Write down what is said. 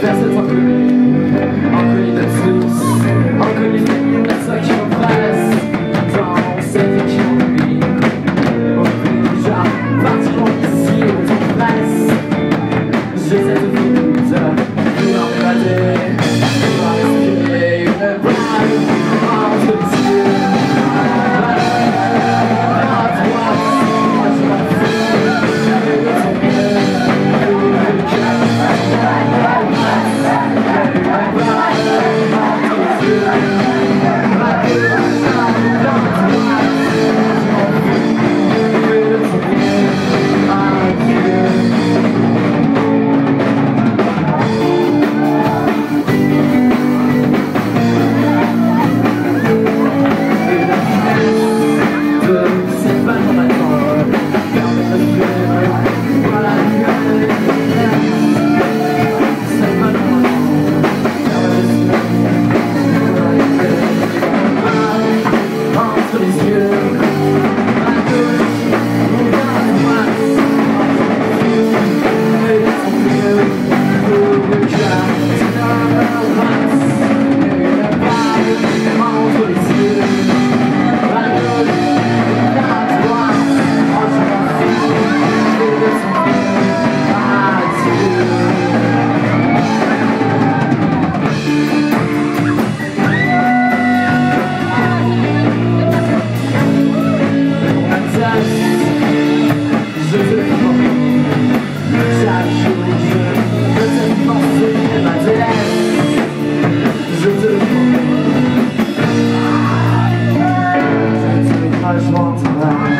confess it for me. one tonight